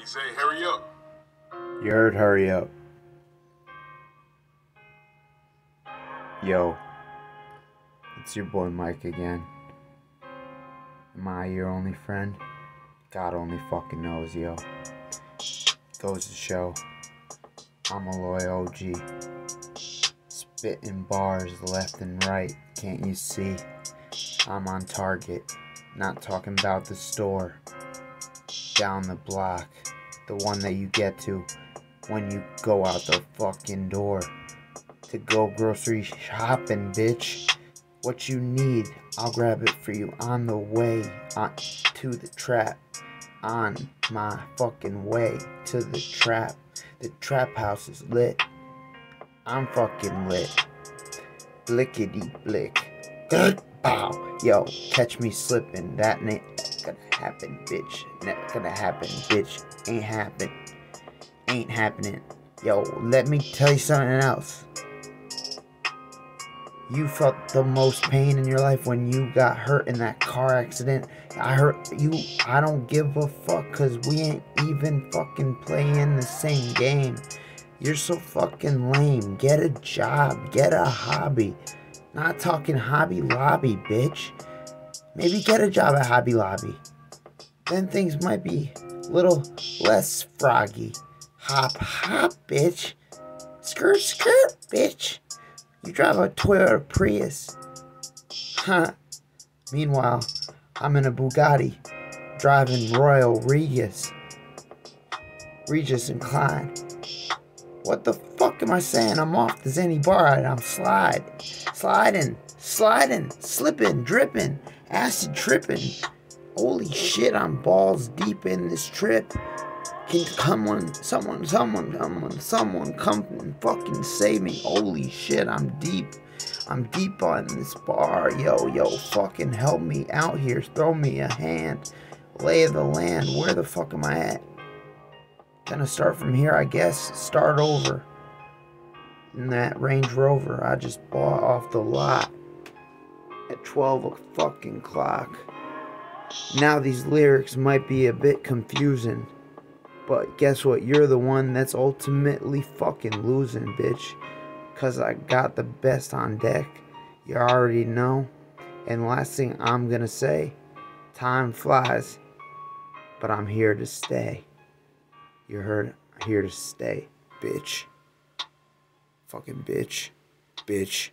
He say, hurry up. You heard hurry up. Yo, it's your boy Mike again. Am I your only friend? God only fucking knows, yo. Goes to show, I'm a loyal OG. Spitting bars left and right, can't you see? I'm on target, not talking about the store. Down the block, the one that you get to when you go out the fucking door to go grocery shopping, bitch. What you need, I'll grab it for you on the way on to the trap. On my fucking way to the trap. The trap house is lit. I'm fucking lit. Blickety blick. Bow. Yo, catch me slipping. That ain't gonna happen, bitch. Not gonna happen, bitch. Ain't happen. Ain't happening. Yo, let me tell you something else. You felt the most pain in your life when you got hurt in that car accident. I hurt you. I don't give a fuck because we ain't even fucking playing the same game. You're so fucking lame. Get a job. Get a hobby. Not talking Hobby Lobby, bitch. Maybe get a job at Hobby Lobby. Then things might be a little less froggy. Hop, hop, bitch. Skirt, skirt, bitch. You drive a Toyota Prius. Huh. Meanwhile, I'm in a Bugatti driving Royal Regis. Regis and Klein. What the fuck am I saying? I'm off the Zenny bar. I'm slide. Sliding, sliding, slipping, dripping, acid tripping. Holy shit, I'm balls deep in this trip. Can someone, someone, someone, someone, someone come and fucking save me? Holy shit, I'm deep. I'm deep on this bar. Yo, yo, fucking help me out here. Throw me a hand. Lay of the land. Where the fuck am I at? Gonna start from here, I guess. Start over. In that Range Rover I just bought off the lot at 12 fucking o'clock. Now these lyrics might be a bit confusing. But guess what? You're the one that's ultimately fucking losing, bitch. Cause I got the best on deck. You already know. And last thing I'm gonna say, time flies, but I'm here to stay. You heard? Here to stay, bitch. Fucking bitch. Bitch.